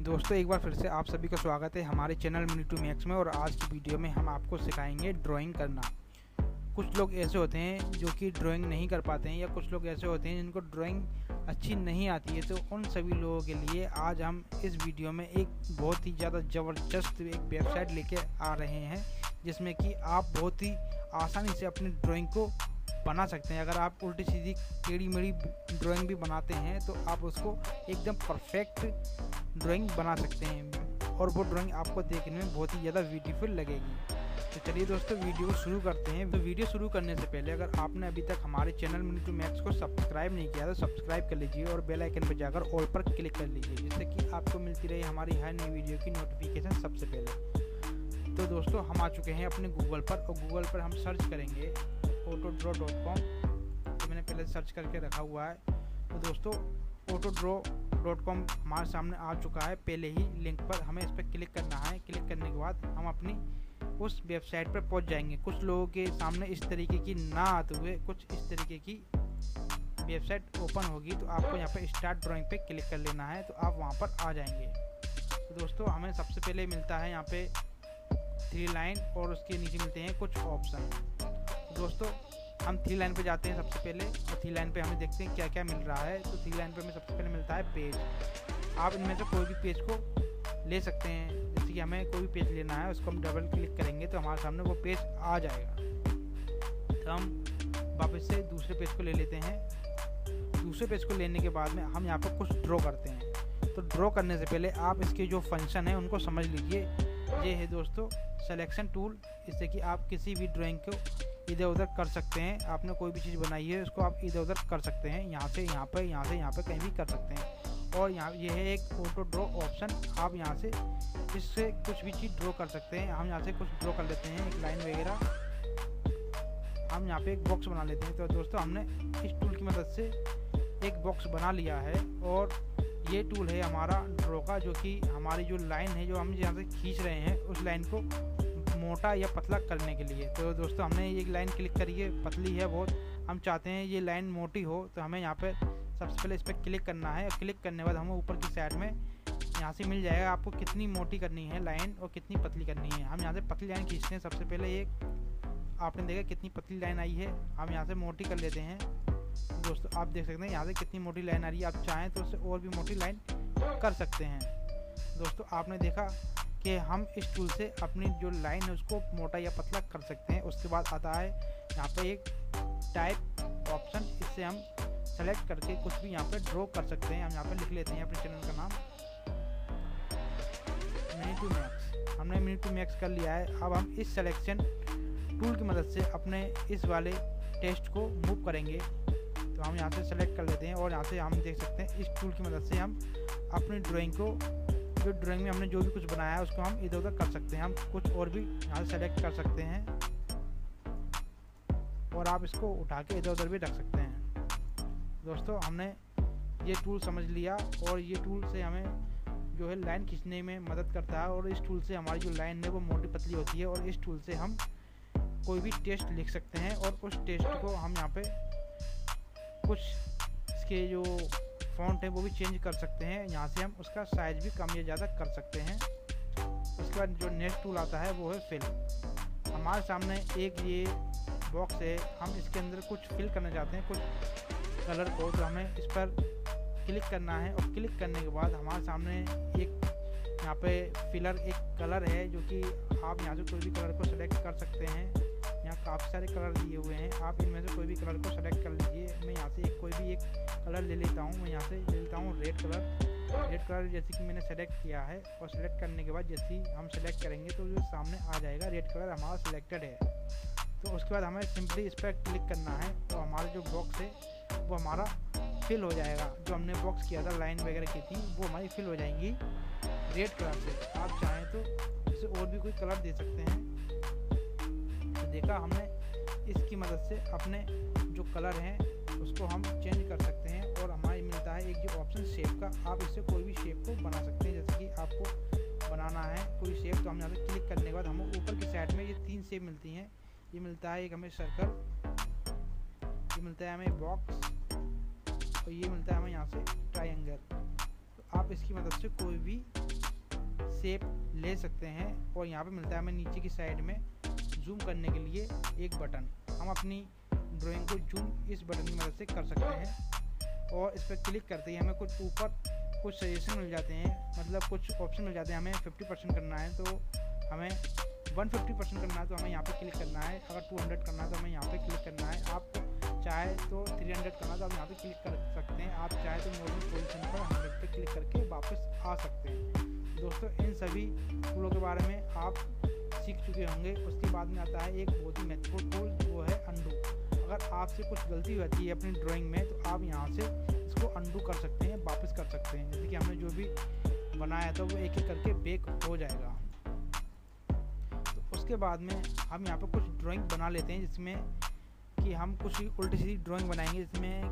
दोस्तों, एक बार फिर से आप सभी का स्वागत है हमारे चैनल मिनी टू मैक्स में और आज की वीडियो में हम आपको सिखाएँगे ड्राइंग करना। कुछ लोग ऐसे होते हैं जो कि ड्राइंग नहीं कर पाते हैं या कुछ लोग ऐसे होते हैं जिनको ड्राइंग अच्छी नहीं आती है तो उन सभी लोगों के लिए आज हम इस वीडियो में एक बहुत ही ज़्यादा ज़बरदस्त एक वेबसाइट लेके आ रहे हैं, जिसमें कि आप बहुत ही आसानी से अपनी ड्राइंग को बना सकते हैं। अगर आप उल्टी सीधी टेढ़ी मेढ़ी ड्राइंग भी बनाते हैं तो आप उसको एकदम परफेक्ट ड्राइंग बना सकते हैं। और वो ड्राइंग आपको देखने में बहुत ही ज़्यादा ब्यूटीफुल लगेगी। तो चलिए दोस्तों वीडियो शुरू करते हैं। तो वीडियो शुरू करने से पहले, अगर आपने अभी तक हमारे चैनल मिनी टू मैक्स को सब्सक्राइब नहीं किया तो सब्सक्राइब कर लीजिए और बेल आइकन पर जाकर ऑल पर क्लिक कर लीजिए, जिससे कि आपको मिलती रही हमारी हर नई वीडियो की नोटिफिकेशन सबसे पहले। तो दोस्तों, हम आ चुके हैं अपने गूगल पर और गूगल पर हम सर्च करेंगे। ऑटो डॉट कॉम तो मैंने पहले सर्च करके रखा हुआ है। तो दोस्तों ऑटो ड्रो डॉट कॉम हमारे सामने आ चुका है। पहले ही लिंक पर हमें इस पर क्लिक करना है। क्लिक करने के बाद हम अपनी उस वेबसाइट पर पहुँच जाएँगे। कुछ लोगों के सामने इस तरीके की ना आते हुए, कुछ इस तरीके की वेबसाइट ओपन होगी तो आपको यहाँ पर स्टार्ट ड्राइंग पे क्लिक कर लेना है। तो आप वहाँ पर आ जाएँगे। तो दोस्तों, हमें सबसे पहले मिलता है यहाँ पे थ्री लाइन और उसके नीचे मिलते हैं कुछ ऑप्शन दोस्तों, हम थ्री लाइन पे जाते हैं सबसे पहले। और थ्री लाइन पे हमें देखते हैं क्या क्या मिल रहा है। तो थ्री लाइन पे हमें सबसे पहले मिलता है पेज आप इनमें से कोई भी पेज को ले सकते हैं। जैसे कि हमें कोई भी पेज लेना है, उसको हम डबल क्लिक करेंगे तो हमारे सामने वो पेज आ जाएगा। तो हम वापस से दूसरे पेज को ले लेते हैं। दूसरे पेज को लेने के बाद में हम यहाँ पर कुछ ड्रॉ करते हैं। तो ड्रॉ करने से पहले आप इसके जो फ़ंक्शन है, उनको समझ लीजिए। ये है दोस्तों सिलेक्शन टूल इससे कि आप किसी भी ड्राइंग को इधर उधर कर सकते हैं। आपने कोई भी चीज़ बनाई है, उसको आप इधर उधर कर सकते हैं। यहाँ से, यहाँ पर यहाँ से, यहाँ पर कहीं भी कर सकते हैं। और यहाँ, ये है एक ऑटो ड्रॉ ऑप्शन आप यहाँ से इससे कुछ भी चीज़ ड्रॉ कर सकते हैं। हम यहाँ से कुछ ड्रॉ कर लेते हैं, एक लाइन वगैरह। हम यहाँ पे एक बॉक्स बना लेते हैं। तो दोस्तों, हमने इस टूल की मदद से एक बॉक्स बना लिया है। और ये टूल है हमारा ड्रॉ का, जो कि हमारी जो लाइन है, जो हम यहाँ से खींच रहे हैं, उस लाइन को मोटा या पतला करने के लिए। तो दोस्तों, हमने ये लाइन क्लिक करी है, पतली है बहुत। हम चाहते हैं ये लाइन मोटी हो तो हमें यहाँ पर सबसे पहले इस पर क्लिक करना है। और क्लिक करने बाद हमें ऊपर की साइड में यहाँ से मिल जाएगा आपको कितनी मोटी करनी है लाइन और कितनी पतली करनी है। हम यहाँ से पतली लाइन खींचते हैं। सबसे पहले एक, आपने देखा कितनी पतली लाइन आई है। हम यहाँ से मोटी कर लेते हैं। दोस्तों, आप देख सकते हैं यहाँ से कितनी मोटी लाइन आ रही है। आप चाहें तो उससे और भी मोटी लाइन कर सकते हैं। दोस्तों, आपने देखा कि हम इस टूल से अपनी जो लाइन है उसको मोटा या पतला कर सकते हैं। उसके बाद आता है यहाँ पे एक टाइप ऑप्शन इससे हम सेलेक्ट करके कुछ भी यहाँ पे ड्रॉ कर सकते हैं। हम यहाँ पे लिख लेते हैं अपने चैनल का नाम। मिनी टू मैक्स हमने मिनी टू मैक्स कर लिया है। अब हम इस सिलेक्शन टूल की मदद से अपने इस वाले टेस्ट को मूव करेंगे। तो हम यहाँ से सेलेक्ट कर लेते हैं और यहाँ से हम देख सकते हैं, इस टूल की मदद से हम अपनी ड्राइंग को जो ड्राइंग में हमने जो भी कुछ बनाया है, उसको हम इधर उधर कर सकते हैं। हम कुछ और भी यहाँ सेलेक्ट कर सकते हैं। और आप इसको उठा के इधर उधर भी रख सकते हैं। दोस्तों, हमने ये टूल समझ लिया और ये टूल से हमें जो है लाइन खींचने में मदद करता है और इस टूल से हमारी जो लाइन है, वो मोटी पतली होती है और इस टूल से हम कोई भी टेस्ट लिख सकते हैं और उस टेस्ट को हम यहाँ पे कुछ इसके जो फॉन्ट है, वो भी चेंज कर सकते हैं। यहाँ से हम उसका साइज़ भी कम या ज़्यादा कर सकते हैं। उसके बाद जो नेक्स्ट टूल आता है, वो है फिल हमारे सामने एक ये बॉक्स है, हम इसके अंदर कुछ फिल करना चाहते हैं, कुछ कलर को तो हमें इस पर क्लिक करना है और क्लिक करने के बाद हमारे सामने एक यहाँ पे फिलर एक कलर है, जो कि आप यहाँ से कोई भी कलर को सेलेक्ट कर सकते हैं। काफ़ी सारे कलर दिए हुए हैं। आप इनमें से कोई भी कलर को सेलेक्ट कर लीजिए। मैं यहाँ से एक कोई भी एक कलर ले लेता हूँ। मैं यहाँ से ले लेता हूँ रेड कलर रेड कलर जैसे कि मैंने सेलेक्ट किया है और सेलेक्ट करने के बाद जैसे ही हम सेलेक्ट करेंगे तो जो सामने आ जाएगा रेड कलर हमारा सिलेक्टेड है। तो उसके बाद हमें सिंपली इस पर क्लिक करना है। तो हमारा जो बॉक्स है, वो हमारा फिल हो जाएगा। जो हमने बॉक्स किया था लाइन वगैरह की थी, वो हमारी फिल हो जाएँगी रेड कलर से। आप चाहें तो इसे और भी कोई कलर दे सकते हैं। देखा, हमने इसकी मदद से अपने जो कलर हैं, उसको हम चेंज कर सकते हैं और हमारे मिलता है एक जो ऑप्शन शेप का, आप इससे कोई भी शेप को बना सकते हैं, जैसे कि आपको बनाना है कोई शेप तो हम यहाँ से क्लिक करने के बाद हमें ऊपर की साइड में ये तीन शेप मिलती हैं। ये मिलता है एक हमें सर्कल ये मिलता है हमें बॉक्स और ये मिलता है हमें यहाँ से ट्राइंगल तो आप इसकी मदद से कोई भी शेप ले सकते हैं और यहाँ पे मिलता है हमें नीचे की साइड में जूम करने के लिए एक बटन हम अपनी ड्राइंग को जूम इस बटन की मदद से कर सकते हैं। और इस पर क्लिक करते ही हमें कुछ ऊपर कुछ सजेशन मिल जाते हैं। मतलब कुछ ऑप्शन मिल जाते हैं। हमें 50 परसेंट करना है तो हमें 150 परसेंट करना है तो हमें यहाँ पे क्लिक करना है। अगर 200 करना है तो हमें यहाँ पे क्लिक करना है। आप चाहे तो 300 करना है तो आप यहाँ पे क्लिक कर सकते हैं। आप चाहे तो नॉर्मल पोजिशन पर हंड्रेड पे क्लिक करके वापस आ सकते हैं। दोस्तों, इन सभी टूलों के बारे में आप सीख चुके होंगे। उसके बाद में आता है एक बहुत ही महत्वपूर्ण टूल वो है अंडू अगर आपसे कुछ गलती होती है अपनी ड्राइंग में तो आप यहाँ से इसको अंडू कर सकते हैं, वापस कर सकते हैं। जैसे कि हमने जो भी बनाया था, वो एक एक करके बेक हो जाएगा। तो उसके बाद में हम यहाँ पर कुछ ड्राइंग बना लेते हैं, जिसमें कि हम कुछ उल्टी सीधी ड्राइंग बनाएँगे, जिसमें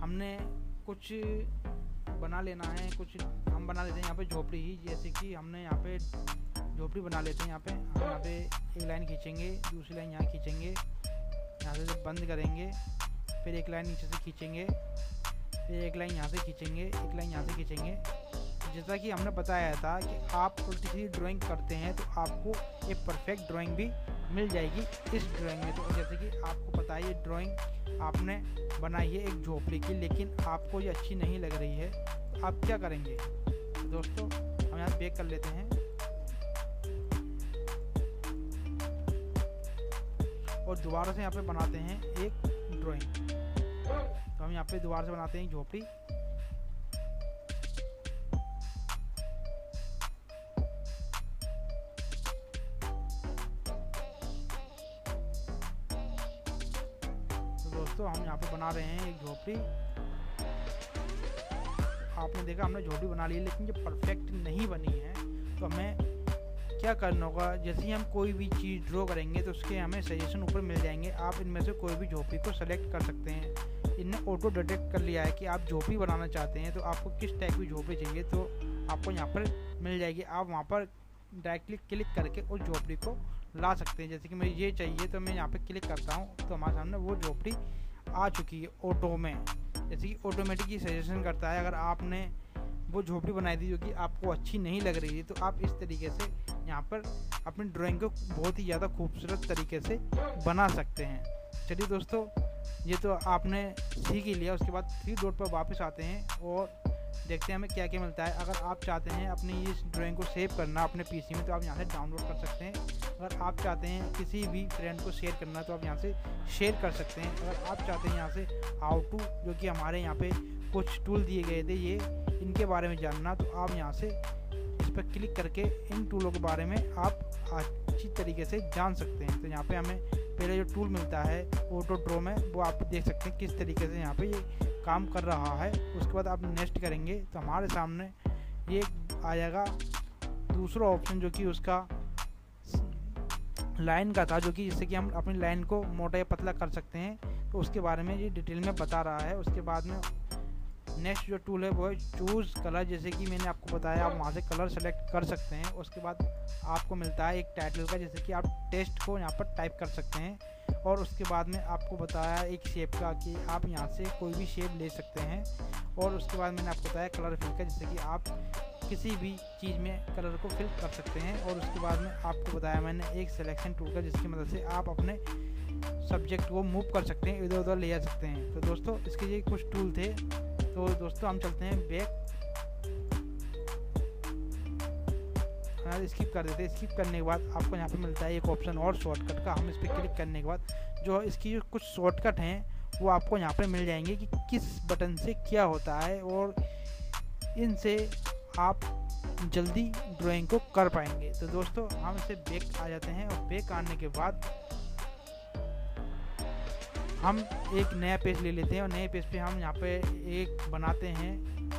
हमने कुछ बना लेना है, कुछ हम बना लेते हैं यहाँ पे झोपड़ी ही जैसे कि हमने यहाँ पे झोपड़ी बना लेते हैं यहाँ पे। हम यहाँ पे एक लाइन खींचेंगे, दूसरी लाइन यहाँ खींचेंगे। यहाँ से जब बंद करेंगे, फिर एक लाइन नीचे से खींचेंगे। फिर एक लाइन यहाँ से खींचेंगे, एक लाइन यहाँ से खींचेंगे। जैसा कि हमने बताया था कि आप उल्टी सीधी ड्राइंग करते हैं तो आपको एक परफेक्ट ड्राइंग भी मिल जाएगी इस ड्राइंग में। तो जैसे कि आपको पता है, ये ड्राइंग आपने बनाई है एक झोपड़ी की, लेकिन आपको ये अच्छी नहीं लग रही है। तो आप क्या करेंगे? दोस्तों, हम यहाँ बेक कर लेते हैं। और दोबारा से यहाँ पे बनाते हैं एक ड्राइंग तो हम यहाँ पे दोबारा से बनाते हैं झोपड़ी। दोस्तों, हम यहाँ पे बना रहे हैं एक झोपड़ी। आपने देखा, हमने झोपड़ी बना ली है, लेकिन ये परफेक्ट नहीं बनी है। तो हमें क्या करना होगा? जैसे ही हम कोई भी चीज़ ड्रॉ करेंगे तो उसके हमें सजेशन ऊपर मिल जाएँगे। आप इनमें से कोई भी झोपड़ी को सेलेक्ट कर सकते हैं। इनने ऑटो डिटेक्ट कर लिया है कि आप झोपड़ी बनाना चाहते हैं तो आपको किस टाइप की झोपड़ी चाहिए तो आपको यहाँ पर मिल जाएगी। आप वहाँ पर डायरेक्टली क्लिक करके उस झोपड़ी को ला सकते हैं। जैसे कि मुझे ये चाहिए तो मैं यहाँ पर क्लिक करता हूँ तो हमारे सामने वो झोपड़ी आ चुकी है ऑटो में। जैसे कि ऑटोमेटिक ही सजेशन करता है। अगर आपने वो झोपड़ी बनाई थी जो कि आपको अच्छी नहीं लग रही थी तो आप इस तरीके से यहाँ पर अपनी ड्राइंग को बहुत ही ज़्यादा खूबसूरत तरीके से बना सकते हैं। चलिए दोस्तों, ये तो आपने सीख ही लिया, उसके बाद थ्री डॉट पर वापस आते हैं और देखते हैं हमें क्या क्या मिलता है। अगर आप चाहते हैं अपनी इस ड्राइंग को सेव करना अपने पीसी में तो आप यहाँ से डाउनलोड कर सकते हैं। अगर आप चाहते हैं किसी भी फ्रेंड को शेयर करना तो आप यहाँ से शेयर कर सकते हैं। अगर आप चाहते हैं यहाँ से हाउ टू जो कि हमारे यहाँ पे कुछ टूल दिए गए थे, ये इनके बारे में जानना तो आप यहाँ से पर क्लिक करके इन टूलों के बारे में आप अच्छी तरीके से जान सकते हैं। तो यहाँ पे हमें पहले जो टूल मिलता है ऑटो ड्रो में, वो आप देख सकते हैं किस तरीके से यहाँ पे ये काम कर रहा है। उसके बाद आप नेक्स्ट करेंगे तो हमारे सामने ये आ जाएगा दूसरा ऑप्शन जो कि उसका लाइन का था, जो कि जिससे कि हम अपनी लाइन को मोटा या पतला कर सकते हैं। तो उसके बारे में ये डिटेल में बता रहा है। उसके बाद में नेक्स्ट जो टूल है, वो है चूज़ कलर जैसे कि मैंने आपको बताया, आप वहाँ से कलर सेलेक्ट कर सकते हैं। उसके बाद आपको मिलता है एक टाइटल का, जैसे कि आप टेस्ट को यहाँ पर टाइप कर सकते हैं। और उसके बाद में आपको बताया एक शेप का कि आप यहाँ से कोई भी शेप ले सकते हैं। और उसके बाद मैंने आपको बताया कलर फिल का, जैसे कि आप किसी भी चीज़ में कलर को फिल कर सकते हैं। और उसके बाद में आपको बताया मैंने एक सिलेक्शन टूल का, जिसकी मदद से आप अपने सब्जेक्ट को मूव कर सकते हैं इधर उधर ले जा सकते हैं। तो दोस्तों, इसके लिए कुछ टूल थे। तो दोस्तों हम चलते हैं बैक स्किप कर देते हैं. स्किप करने के बाद आपको यहाँ पे मिलता है एक ऑप्शन और शॉर्टकट का. हम इस पर क्लिक करने के बाद जो इसकी जो कुछ शॉर्टकट हैं, वो आपको यहाँ पे मिल जाएँगे कि किस बटन से क्या होता है और इनसे आप जल्दी ड्राइंग को कर पाएँगे. तो दोस्तों, हम इसे बेक आ जाते हैं और बेक आने के बाद हम एक नया पेज ले लेते हैं और नए पेज पे हम यहाँ पे एक बनाते हैं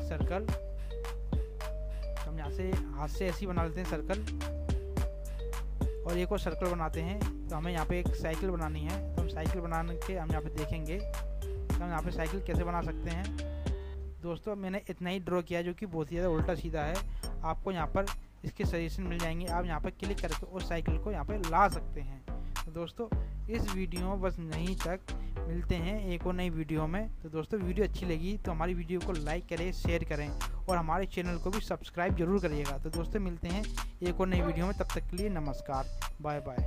सर्कल। तो हम यहाँ से हाथ से ऐसे ही बना लेते हैं सर्कल। और एक और सर्कल बनाते हैं तो हमें यहाँ पे एक साइकिल बनानी है। तो हम साइकिल बनाने के हम यहाँ पे देखेंगे तो हम यहाँ पे साइकिल कैसे बना सकते हैं। दोस्तों, मैंने इतना ही ड्रॉ किया जो कि बहुत ही ज़्यादा उल्टा सीधा है। आपको यहाँ पर इसके सजेशन मिल जाएँगे। आप यहाँ पर क्लिक करके उस साइकिल को यहाँ पर ला सकते हैं। तो दोस्तों, इस वीडियो बस नहीं तक। मिलते हैं एक और नई वीडियो में। तो दोस्तों, वीडियो अच्छी लगी तो हमारी वीडियो को लाइक करें, शेयर करें और हमारे चैनल को भी सब्सक्राइब ज़रूर करिएगा। तो दोस्तों, मिलते हैं एक और नई वीडियो में। तब तक के लिए नमस्कार बाय बाय